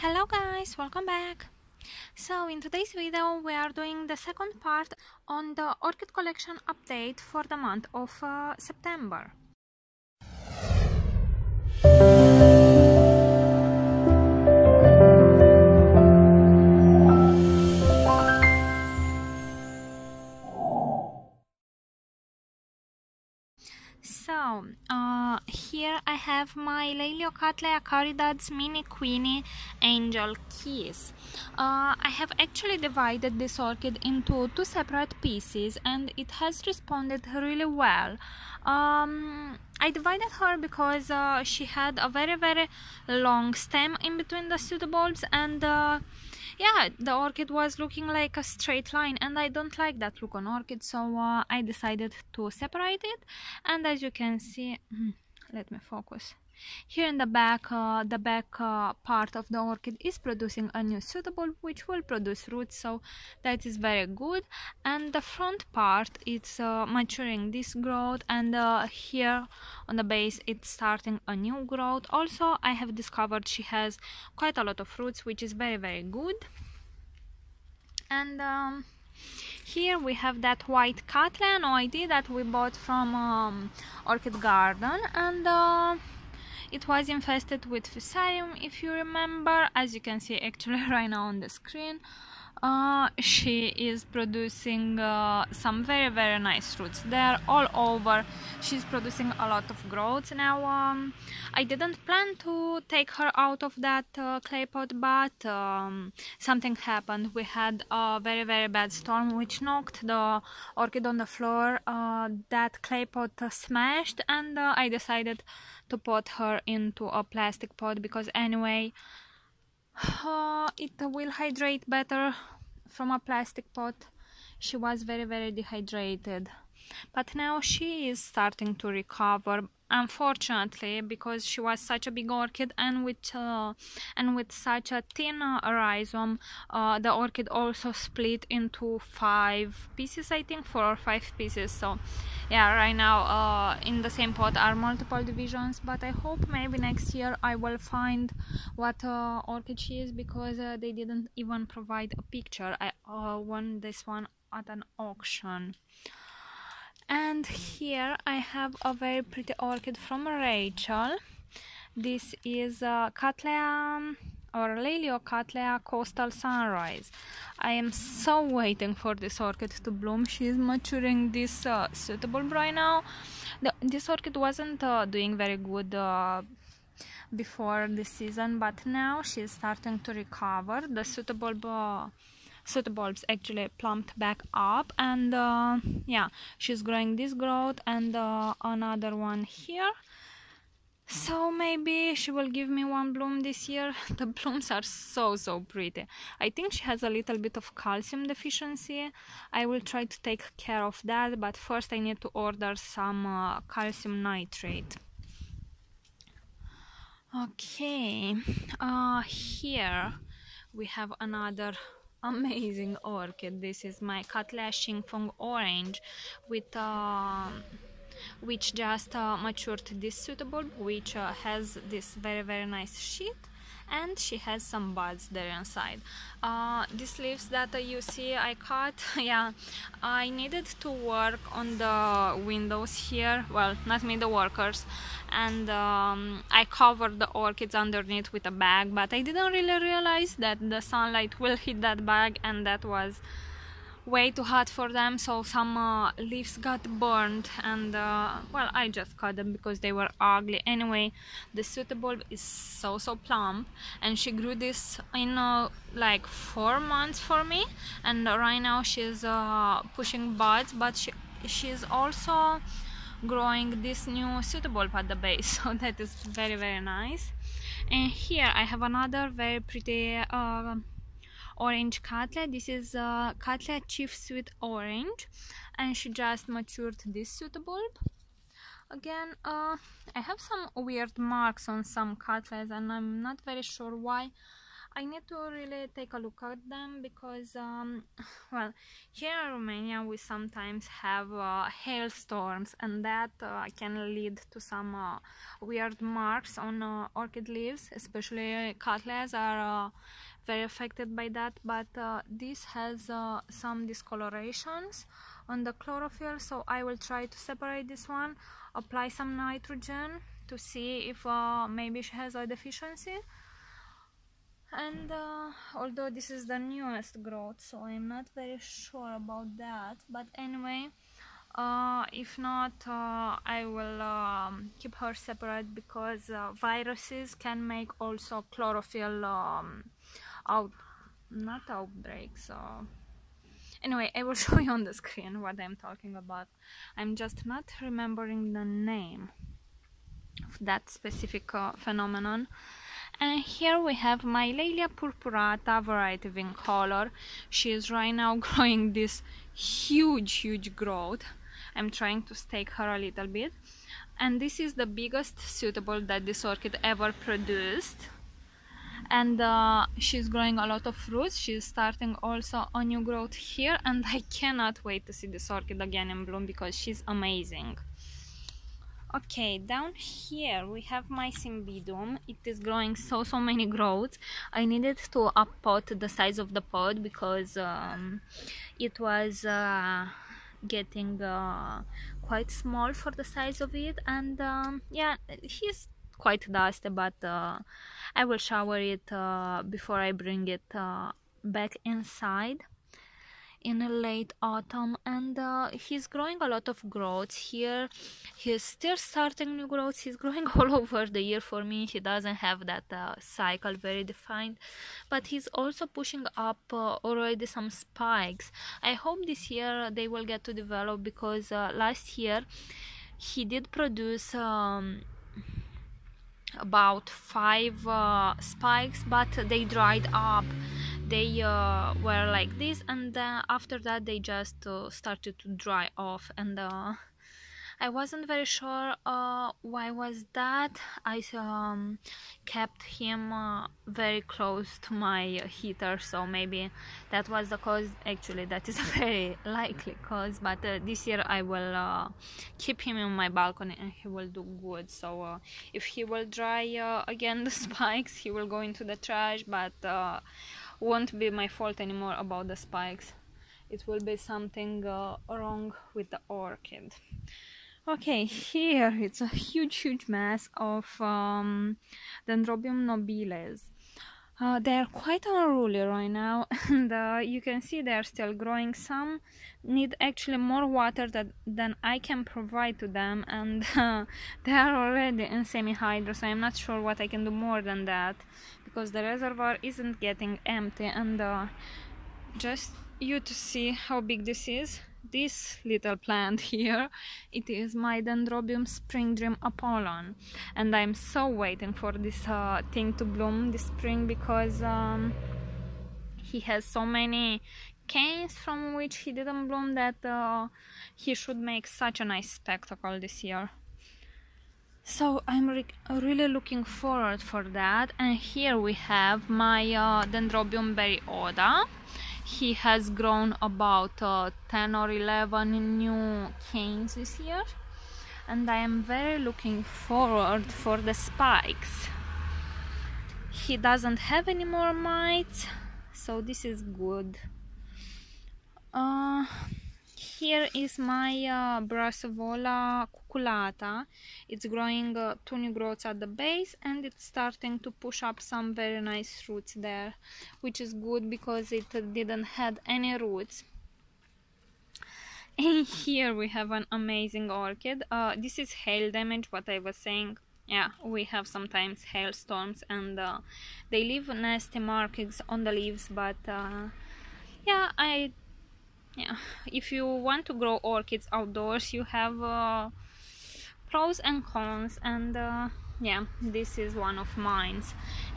Hello guys, welcome back. So in today's video we are doing the second part on the orchid collection update for the month of uh, September. Uh, here I have my Laeliocattleya caridad's mini queenie Angel Kiss. Uh, I have actually divided this orchid into two separate pieces and it has responded really well. Um, I divided her because uh, she had a very very long stem in between the pseudobulbs and uh, yeah the orchid was looking like a straight line and I don't like that look on orchid so uh, I decided to separate it. And as you can see hmm, let me focus here in the back, uh, the back uh, part of the orchid is producing a new pseudobulb which will produce roots, so that is very good. And the front part it's uh, maturing this growth, and uh, here on the base it's starting a new growth. Also, I have discovered she has quite a lot of roots, which is very very good. And um, here we have that white Cattleya no ID that we bought from um, Orchid Garden and uh, it was infested with fusarium if you remember. As you can see actually right now on the screen uh, she is producing uh, some very very nice roots. They're all over. She's producing a lot of growth now. Um, I didn't plan to take her out of that uh, clay pot but um, something happened. We had a very very bad storm which knocked the orchid on the floor uh, that clay pot smashed and uh, I decided to put her into a plastic pot because anyway uh, it will hydrate better from a plastic pot. She was very very dehydrated. But now she is starting to recover unfortunately because she was such a big orchid and with uh, and with such a thin uh, rhizome uh, the orchid also split into five pieces i think four or five pieces. So yeah right now uh, in the same pot are multiple divisions but i hope maybe next year i will find what uh, orchid she is because uh, they didn't even provide a picture. I won this one at an auction and here I have a very pretty orchid from Rachel. This is uh, Cattleya or Laeliocattleya Coastal Sunrise. I am so waiting for this orchid to bloom. She is maturing this uh, pseudobulb right now. The, this orchid wasn't uh, doing very good uh, before the season but now she is starting to recover. The pseudobulb uh, so the bulbs actually plumped back up and uh, yeah she's growing this growth and uh, another one here. So maybe she will give me one bloom this year. The blooms are so so pretty. I think she has a little bit of calcium deficiency. I will try to take care of that but first i need to order some uh, calcium nitrate. Okay uh, here we have another amazing orchid this is my Cattleya Shingfong orange with uh, which just uh, matured this pseudobulb which uh, has this very very nice sheet and she has some buds there inside. Uh, these leaves that uh, you see I cut yeah I needed to work on the windows here well not me the workers and um, I covered the orchids underneath with a bag but I didn't really realize that the sunlight will hit that bag and that was way too hot for them so some uh, leaves got burned and uh, well I just cut them because they were ugly. Anyway the pseudobulb is so so plump and she grew this in uh, like four months for me and right now she's uh, pushing buds but she she's also growing this new pseudobulb at the base so that is very very nice. And here I have another very pretty uh, orange cutlet This is uh, cutlet Chief Sweet Orange and she just matured this pseudobulb. Again, uh, I have some weird marks on some cutlets and I'm not very sure why. I need to really take a look at them because, um, well, here in Romania we sometimes have uh, hailstorms and that uh, can lead to some uh, weird marks on uh, orchid leaves, especially cutlets are uh, very affected by that, but uh, this has some discolorations on the chlorophyll, so I will try to separate this one, apply some nitrogen to see if maybe she has a deficiency. And uh, although this is the newest growth so I'm not very sure about that but anyway uh, if not uh, I will um, keep her separate because uh, viruses can make also chlorophyll um, out not outbreak so. Anyway I will show you on the screen what I'm talking about. I'm just not remembering the name of that specific uh, phenomenon. And here we have my Laelia purpurata variety in color. She is right now growing this huge huge growth. I'm trying to stake her a little bit. And this is the biggest pseudobulb that this orchid ever produced and uh, she's growing a lot of fruits. She's starting also a new growth here and I cannot wait to see this orchid again in bloom because she's amazing. Okay down here we have my cymbidium it is growing so so many growths. I needed to up pot the size of the pot because um, it was uh, getting uh, quite small for the size of it. And um, yeah he's quite dusty but uh, i will shower it uh, before i bring it uh, back inside. In late autumn and uh, he's growing a lot of growths here. He's still starting new growths. He's growing all over the year for me. He doesn't have that uh, cycle very defined but he's also pushing up uh, already some spikes. I hope this year they will get to develop because last year he did produce um, about five uh, spikes but they dried up. They uh, were like this and then after that they just uh, started to dry off and uh, I wasn't very sure uh, why was that. I um, kept him uh, very close to my heater so maybe that was the cause. Actually that is a very likely cause but uh, this year I will keep him in my balcony and he will do good. So if he will dry again the spikes he will go into the trash but won't be my fault anymore about the spikes. It will be something uh, wrong with the orchid okay here it's a huge huge mass of um, dendrobium nobiles. Uh, they're quite unruly right now and uh, you can see they're still growing. Some need actually more water that, than I can provide to them and uh, they are already in semi-hydro so I'm not sure what I can do more than that because the reservoir isn't getting empty and uh, just you to see how big this is this little plant here. It is my dendrobium spring dream apollon. And i'm so waiting for this uh, thing to bloom this spring because um, he has so many canes from which he didn't bloom that uh, he should make such a nice spectacle this year. So I'm re really looking forward for that. And here we have my uh, Dendrobium Berry Oda he has grown about uh, 10 or 11 new canes this year and I am very looking forward for the spikes. He doesn't have any more mites so this is good. Uh, here is my uh, Brassavola cucullata. It's growing uh, two new growths at the base and it's starting to push up some very nice roots there, which is good because it didn't had any roots. And here we have an amazing orchid. Uh, this is hail damage, what I was saying. Yeah, we have sometimes hailstorms and uh, they leave nasty markings on the leaves, but uh, yeah, I yeah. If you want to grow orchids outdoors you have uh, pros and cons and uh, yeah this is one of mine.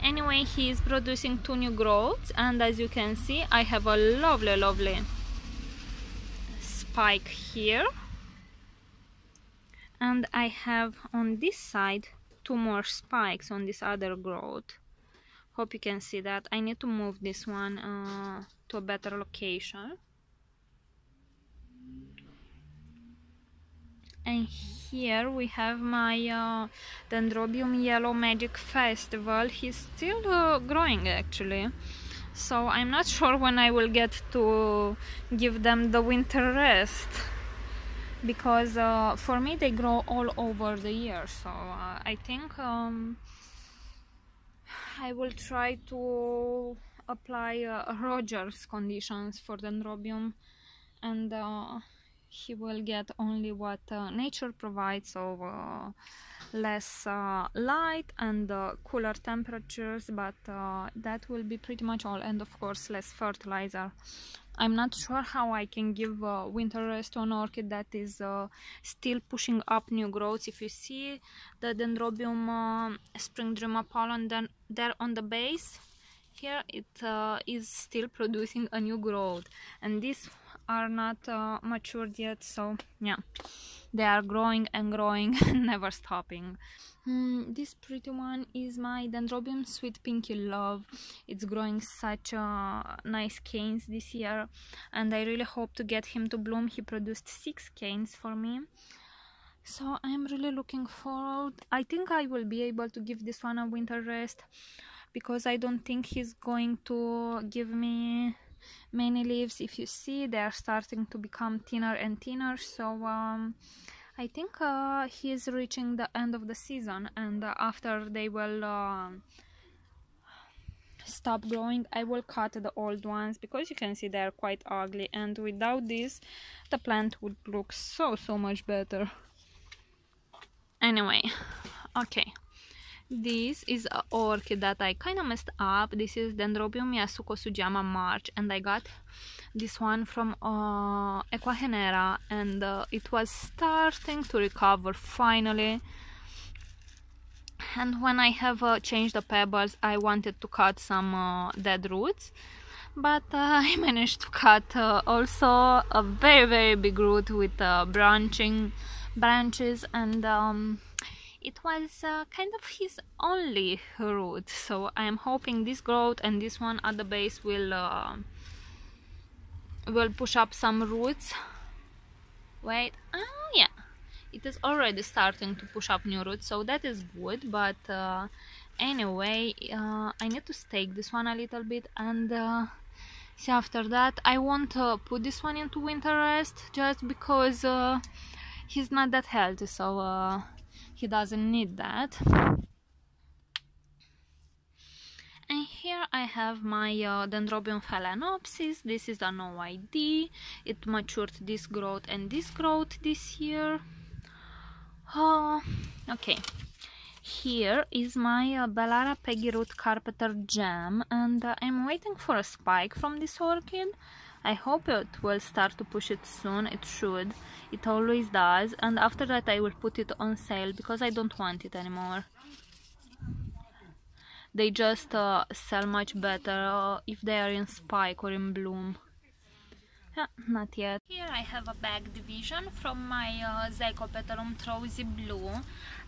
Anyway he is producing two new growths and as you can see I have a lovely lovely spike here. And I have on this side two more spikes on this other growth. Hope you can see that. I need to move this one uh, to a better location and here we have my uh, Dendrobium Yellow Magic Festival. He's still uh, growing actually. So I'm not sure when I will get to give them the winter rest. Because uh, for me they grow all over the year. So uh, I think um, I will try to apply uh, Rogers conditions for Dendrobium. And uh, he will get only what uh, nature provides so uh, less uh, light and uh, cooler temperatures but uh, that will be pretty much all. And of course less fertilizer. I'm not sure how I can give uh, winter rest on orchid that is still pushing up new growths. If you see the Dendrobium Spring Dream Apollon then there on the base, here it uh, is still producing a new growth. And these are not uh, matured yet so yeah. They are growing and growing never stopping. Mm, this pretty one is my dendrobium sweet pinky love. It's growing such uh, nice canes this year and i really hope to get him to bloom. He produced six canes for me. So i'm really looking forward. I think i will be able to give this one a winter rest because i don't think he's going to give me many leaves. If you see they are starting to become thinner and thinner. So um, I think uh, he is reaching the end of the season and uh, after they will uh, stop growing I will cut the old ones because you can see they are quite ugly. And without this the plant would look so so much better. Anyway okay this is an orchid that I kind of messed up. This is Dendrobium Yasuko Sugiyama March and I got this one from uh, Ecuagenera and uh, it was starting to recover finally. And when I have uh, changed the pebbles, I wanted to cut some uh, dead roots. But uh, I managed to cut uh, also a very very big root with branching branches and um, it was uh, kind of his only root so I am hoping this growth and this one at the base will uh, will push up some roots. Wait oh yeah. It is already starting to push up new roots so that is good but uh, anyway uh, I need to stake this one a little bit and uh, see after that. I won't uh, put this one into winter rest just because he's not that healthy so he doesn't need that. And here I have my uh, Dendrobium phalaenopsis. This is an OID it matured this growth and this growth this year. Uh, okay. Here is my uh, Beallara Peggyroot Carpenter Gem and uh, I'm waiting for a spike from this orchid I hope it will start to push it soon, it should, it always does, and after that I will put it on sale because I don't want it anymore. They just uh, sell much better uh, if they are in spike or in bloom. Yeah, not yet. Here I have a back division from my uh, Zygopetalum Trozy Blue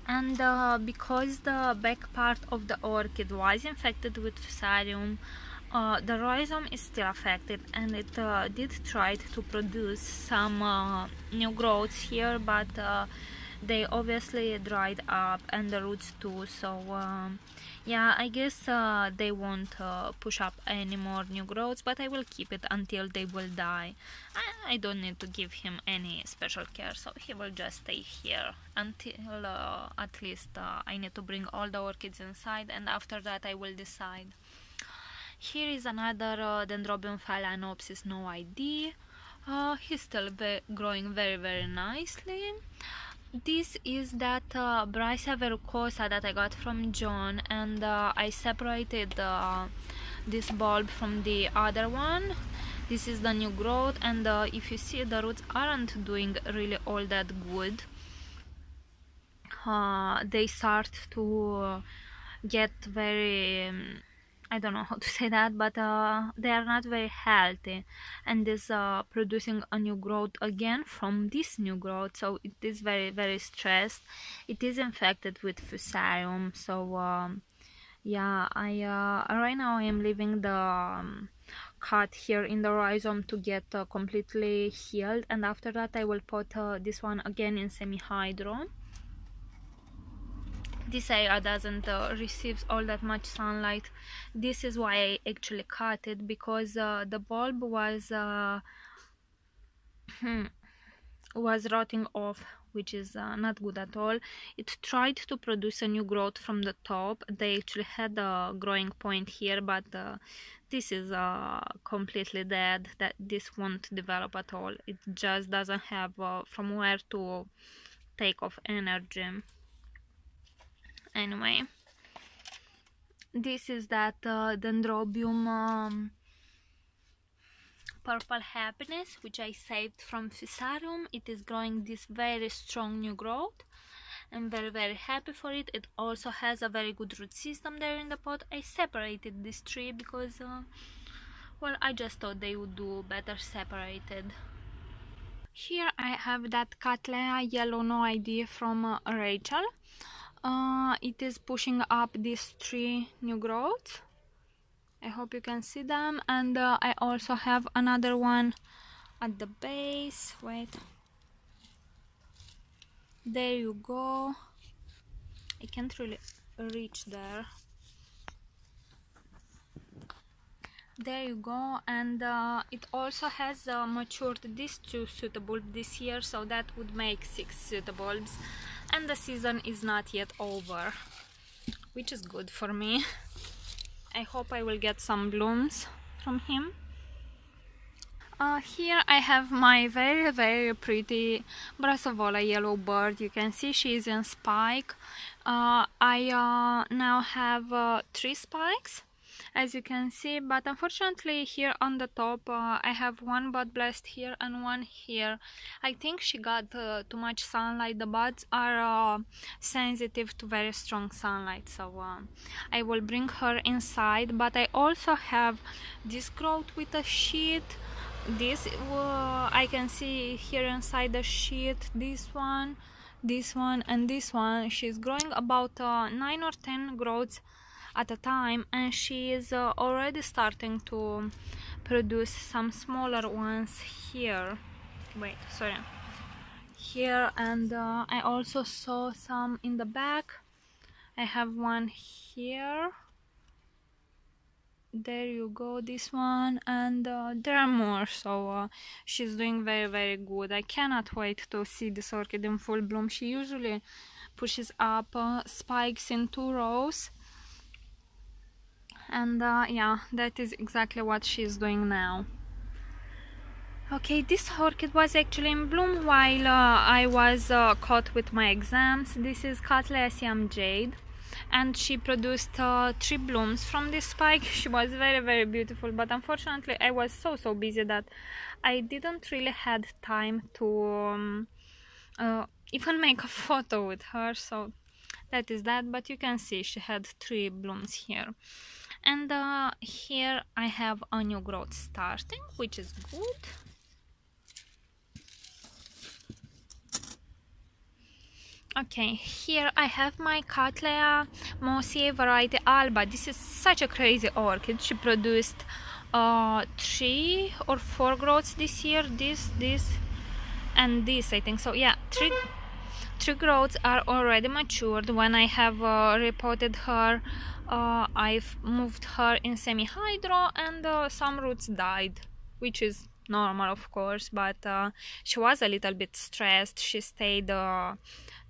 and uh, because the back part of the orchid was infected with Fusarium uh, the rhizome is still affected and it uh, did try to produce some uh, new growths here but uh, they obviously dried up and the roots too so um, yeah I guess uh, they won't uh, push up any more new growths but I will keep it until they will die. I, I don't need to give him any special care so he will just stay here until at least I need to bring all the orchids inside and after that I will decide here is another uh, Dendrobium phalaenopsis, no ID. Uh, he's still ve growing very very nicely. This is that uh, Brassia verrucosa that I got from John and uh, I separated uh, this bulb from the other one. This is the new growth and uh, if you see the roots aren't doing really all that good. Uh, they start to get very um, I don't know how to say that, but uh, they are not very healthy, and is uh, producing a new growth again from this new growth. So it is very very stressed. It is infected with fusarium, so um, yeah I uh, right now I am leaving the um, cut here in the rhizome to get uh, completely healed and after that I will put uh, this one again in semi-hydro this area doesn't uh, receive all that much sunlight. This is why I actually cut it because uh, the bulb was uh, hmm, was rotting off which is uh, not good at all. It tried to produce a new growth from the top. They actually had a growing point here but uh, this is uh, completely dead that this won't develop at all. It just doesn't have from where to take off energy anyway. This is that uh, dendrobium um, purple happiness which I saved from Fusarium. It is growing this very strong new growth. I'm very very happy for it. It also has a very good root system there in the pot. I separated this tree because uh, well I just thought they would do better separated. Here I have that Cattleya yellow no idea from uh, Rachel uh, it is pushing up these three new growths. I hope you can see them. And uh, I also have another one at the base. Wait. There you go. I can't really reach there there you go. And uh, it also has uh, matured these two pseudobulb this year so that would make six pseudobulbs. And the season is not yet over which is good for me. I hope I will get some blooms from him. Uh, here I have my very very pretty Brassavola yellow bird. You can see she is in spike. Uh, I uh, now have uh, three spikes as you can see but unfortunately here on the top uh, I have one bud blessed here and one here. I think she got uh, too much sunlight. The buds are uh, sensitive to very strong sunlight so uh, I will bring her inside. But I also have this growth with a sheet. This uh, I can see here inside the sheet this one this one and this one. She's growing about uh, 9 or 10 growths at a time and she is uh, already starting to produce some smaller ones here. Wait sorry. Here and uh, I also saw some in the back. I have one here. There you go this one and uh, there are more so uh, she's doing very very good. I cannot wait to see this orchid in full bloom. She usually pushes up uh, spikes in two rows and uh, yeah that is exactly what she's doing now. Okay this orchid was actually in bloom while uh, I was uh, caught with my exams. This is Cattleya Jade. And she produced uh, three blooms from this spike. She was very very beautiful. But unfortunately I was so so busy that I didn't really had time to um, uh, even make a photo with her. So that is that. But you can see she had three blooms here and uh, here I have a new growth starting which is good. Okay here I have my Cattleya mossiae variety Alba. This is such a crazy orchid. She produced uh, three or four growths this year this this and this I think so. Yeah three three growths are already matured. When I have uh, repotted her uh, I've moved her in semi-hydro and uh, some roots died which is normal of course but uh, she was a little bit stressed. She stayed uh,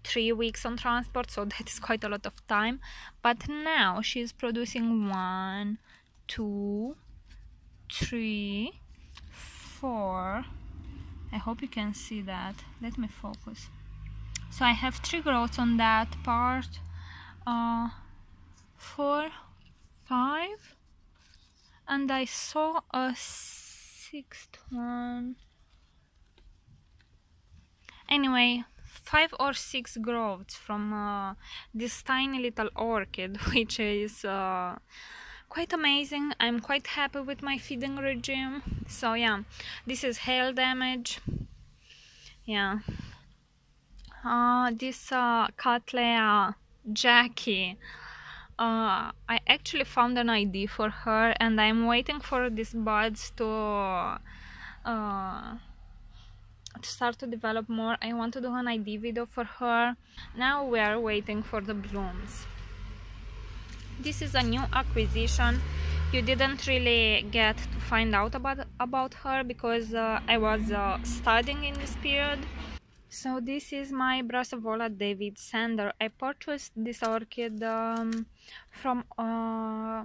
three weeks on transport so that is quite a lot of time. But now she's producing one two three four. I hope you can see that. Let me focus so I have three growths on that part. Uh, four five. And I saw a sixth one. Anyway five or six growths from uh, this tiny little orchid which is uh, quite amazing. I'm quite happy with my feeding regime. So yeah this is hail damage. Yeah uh, this uh, Cattleya Jackie uh, I actually found an ID for her and I'm waiting for these buds to uh, to start to develop more. I want to do an ID video for her. Now we are waiting for the blooms. This is a new acquisition. You didn't really get to find out about about her because uh, I was uh, studying in this period so this is my Brassavola David Sander. I purchased this orchid um, from uh,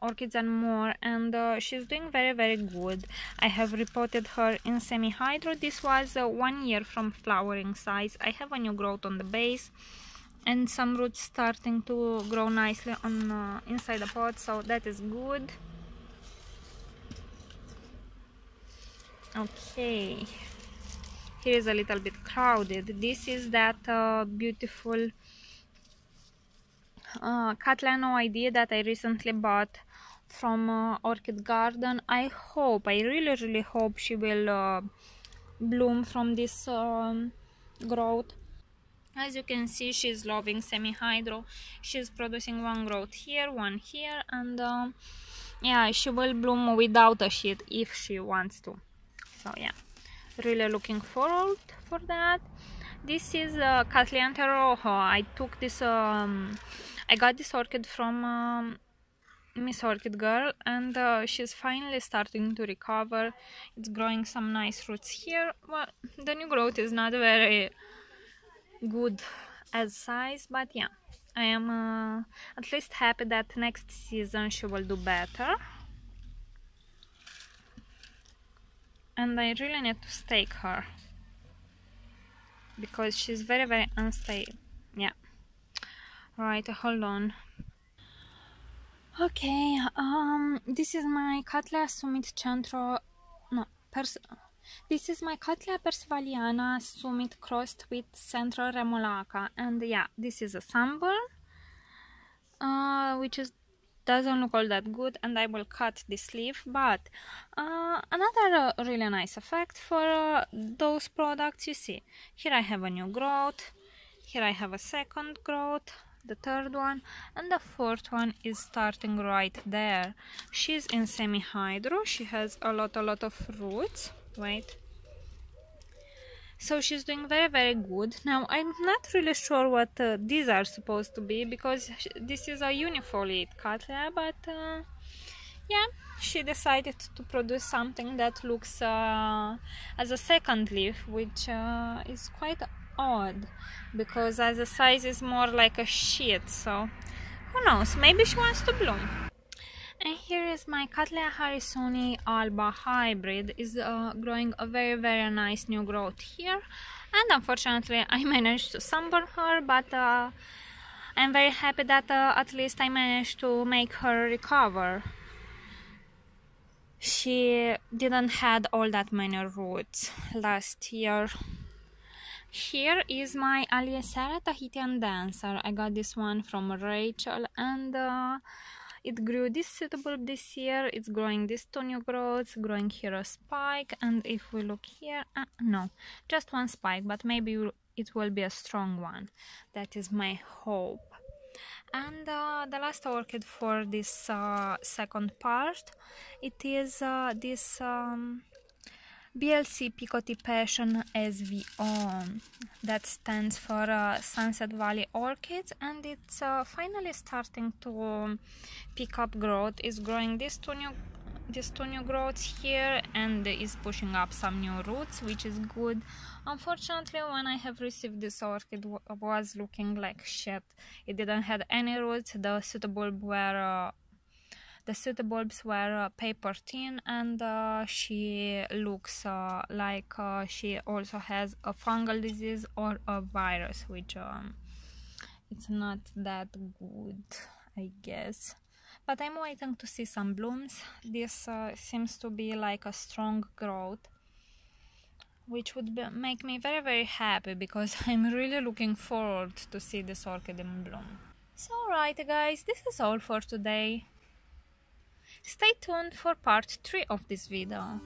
Orchids and More and uh, she's doing very very good. I have repotted her in semi-hydro. This was uh, one year from flowering size. I have a new growth on the base and some roots starting to grow nicely on uh, inside the pot so that is good. Okay here is a little bit crowded. This is that uh, beautiful uh, Cattleya idea that I recently bought from uh, Orchid Garden. I hope I really really hope she will uh, bloom from this um, growth. As you can see she's loving semi-hydro. She's producing one growth here one here and uh, yeah she will bloom without a sheet if she wants to. So yeah really looking forward for that. This is uh, Cattleya Rojo I took this um, I got this orchid from um, Miss Orchid Girl and uh, she's finally starting to recover. It's growing some nice roots here. Well the new growth is not very good as size but yeah I am uh, at least happy that next season she will do better and I really need to stake her. Because she's very very unstable. Yeah. Right hold on. Okay um this is my Cattleya Summit Centro no pers this is my Cattleya Percivaliana Summit crossed with Centro Remolacha and yeah this is a sample uh, which is doesn't look all that good and I will cut this leaf but uh, another uh, really nice effect for uh, those products you see. Here I have a new growth here I have a second growth the third one and the fourth one is starting right there. She's in semi-hydro she has a lot a lot of roots. Wait so she's doing very very good. Now i'm not really sure what uh, these are supposed to be because this is a unifoliate cattleya but uh, yeah she decided to produce something that looks uh, as a second leaf which uh, is quite odd because as a size is more like a sheet so who knows? Maybe she wants to bloom and here is my Cattleya harrisoniae alba hybrid. Is uh, growing a very very nice new growth here. And unfortunately I managed to sunburn her but uh, I'm very happy that uh, at least I managed to make her recover. She didn't had all that many roots last year. Here is my Aliceara Tahitian Dancer. I got this one from Rachel and uh, it grew this pseudobulb this year it's growing this two new growths growing here a spike and if we look here uh, no just one spike but maybe it will be a strong one. That is my hope. And uh, the last orchid for this uh, second part it is uh, this um, BLC Picotee Passion SVO that stands for uh, Sunset Valley Orchids and it's uh, finally starting to pick up growth. Is growing these two new these two new growths here and is pushing up some new roots which is good. Unfortunately when I have received this orchid was looking like shit. It didn't have any roots. The pseudobulb were uh, the pseudobulbs were uh, paper thin and uh, she looks uh, like she also has a fungal disease or a virus which um, it's not that good I guess. But I'm waiting to see some blooms. This uh, seems to be like a strong growth which would be, make me very very happy because I'm really looking forward to see this orchid in bloom. So right guys this is all for today Stay tuned for part 3 of this video.